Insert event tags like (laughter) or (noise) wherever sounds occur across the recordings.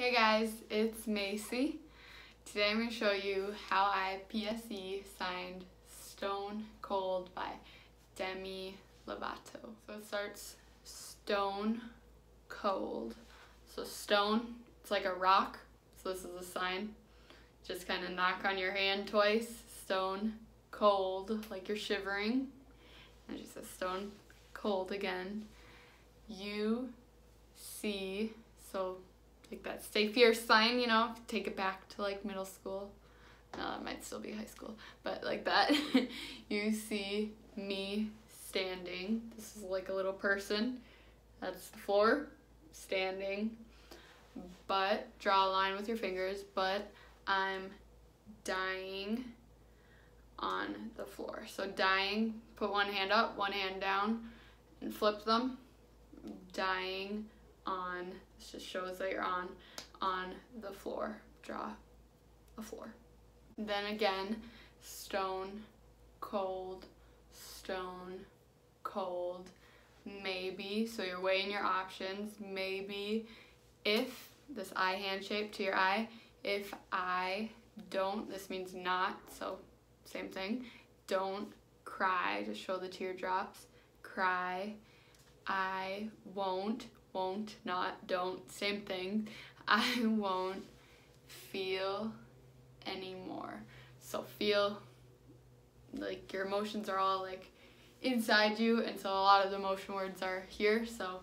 Hey guys, it's Macie. Today I'm going to show you how I PSE signed Stone Cold by Demi Lovato. So it starts Stone Cold. So stone, it's like a rock. So this is a sign. Just kind of knock on your hand twice. Stone Cold, like you're shivering. And she says Stone Cold again. You see, so like that stay fierce sign, you know, take it back to like middle school. No, it might still be high school, but like that. (laughs) you see me standing. This is like a little person. That's the floor, standing. But draw a line with your fingers, but I'm dying on the floor. So dying, put one hand up, one hand down, and flip them. Dying on, this just shows that you're on, on the floor. Draw a floor. Then again, stone, cold, stone, cold, maybe. So you're weighing your options. Maybe if this eye hand shape to your eye, if I don't, this means not. So same thing. Don't cry, just show the teardrops. Cry. I won't won't, not, don't, same thing. (laughs) I won't feel anymore. So feel like your emotions are all like inside you and so a lot of the emotion words are here. So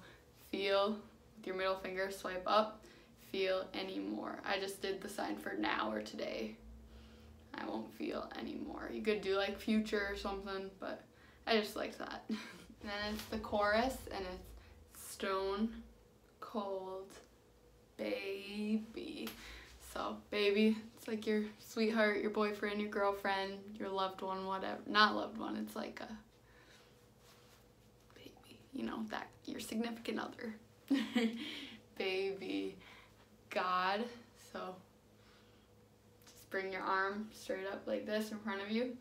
feel with your middle finger, swipe up, feel anymore. I just did the sign for now or today. I won't feel anymore. You could do like future or something, but I just like that. (laughs) and then it's the chorus and it's stone cold baby. So, baby, it's like your sweetheart, your boyfriend, your girlfriend, your loved one, whatever. Not loved one, it's like a baby, you know, that your significant other. (laughs) baby, God. So, just bring your arm straight up like this in front of you.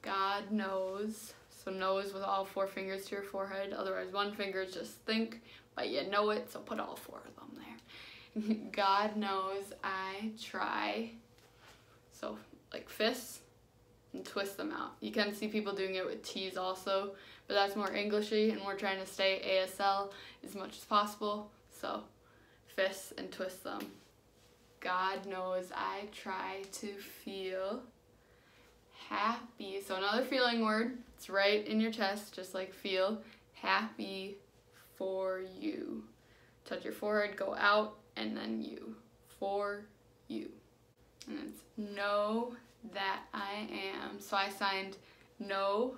God knows so nose with all four fingers to your forehead. Otherwise, one finger is just think, but you know it, so put all four of them there. (laughs) God knows I try. So like fists and twist them out. You can see people doing it with T's also, but that's more Englishy and we're trying to stay ASL as much as possible. So fists and twist them. God knows I try to feel happy. So another feeling word. It's right in your chest, just like feel happy for you. Touch your forehead, go out, and then you. For you. And it's know that I am. So I signed know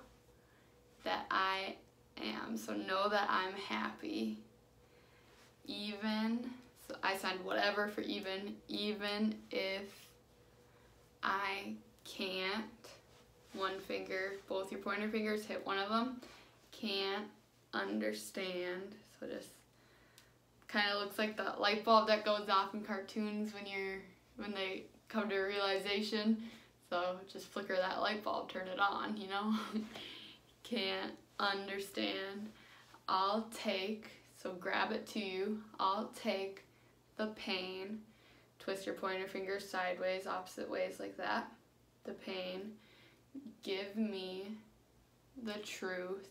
that I am. So know that I'm happy. Even, so I signed whatever for even, even if I can't one finger, both your pointer fingers, hit one of them. Can't understand. So just kind of looks like that light bulb that goes off in cartoons when you're when they come to a realization. So just flicker that light bulb, turn it on, you know? (laughs) Can't understand. I'll take, so grab it to you. I'll take the pain. Twist your pointer finger sideways, opposite ways like that. The pain give me the truth.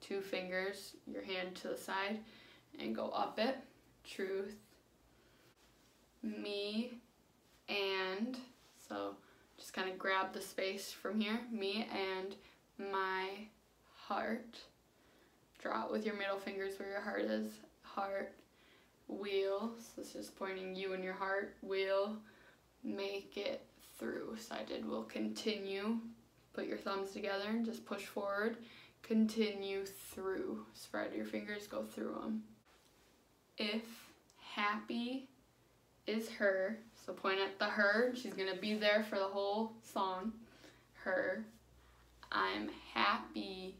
Two fingers, your hand to the side, and go up it. Truth. Me and, so just kind of grab the space from here. Me and my heart. Draw it with your middle fingers where your heart is. Heart. Wheel. So this is pointing you and your heart. Wheel. Make it through. So I did will continue Put your thumbs together and just push forward. Continue through. Spread your fingers, go through them. If happy is her, so point at the her, she's gonna be there for the whole song. Her, I'm happy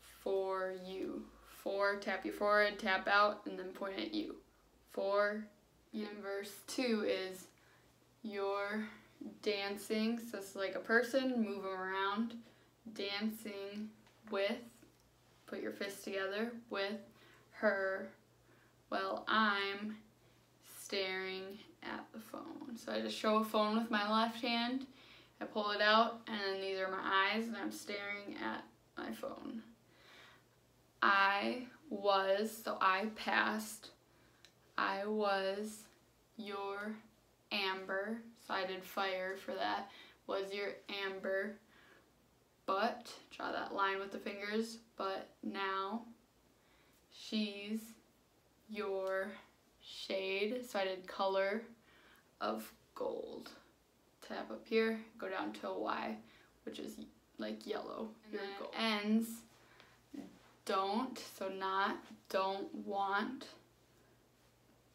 for you. For, tap your forehead, tap out, and then point at you. For, in verse 2 is your dancing, so it's like a person, move them around, dancing with, put your fists together, with her, well, I'm staring at the phone. So I just show a phone with my left hand. I pull it out, and then these are my eyes, and I'm staring at my phone. I was, so I passed, I was your amber, did fire for that, was your amber, but, draw that line with the fingers, but now she's your shade, so I did color of gold. Tap up here, go down to a Y, which is like yellow. And then gold. ends, don't, so not, don't want.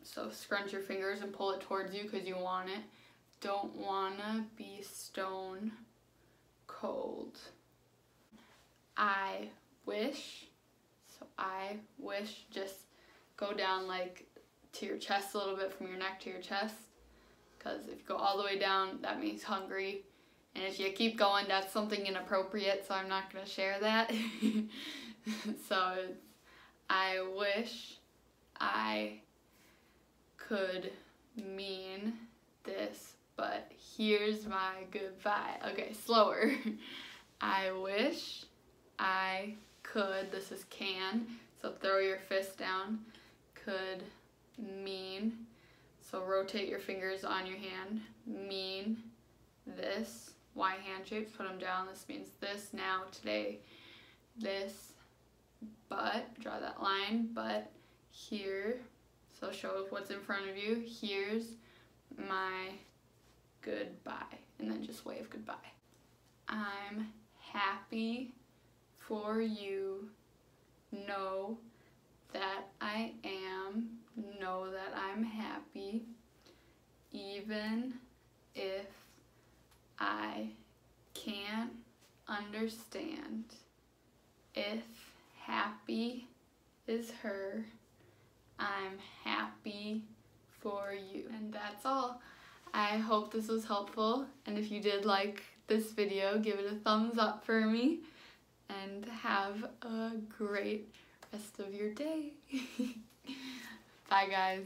So scrunch your fingers and pull it towards you because you want it. Don't wanna be stone cold. I wish, so I wish just go down like to your chest a little bit from your neck to your chest. Because if you go all the way down that means hungry. And if you keep going that's something inappropriate so I'm not to share that. (laughs) So I wish I could mean this but here's my goodbye okay slower. (laughs) I wish I could this is can so throw your fist down could mean, so rotate your fingers on your hand, mean this, Y handshapes, put them down, this means this, now, today, this, but, draw that line, but here, so show what's in front of you, here's my goodbye, and then just wave goodbye. I'm happy for you, know that I am, know that I'm happy, even if I can't understand. If happy is her, I'm happy for you. And that's all. I hope this was helpful, and if you did like this video, give it a thumbs up for me, and have a great rest of your day. (laughs) Bye guys.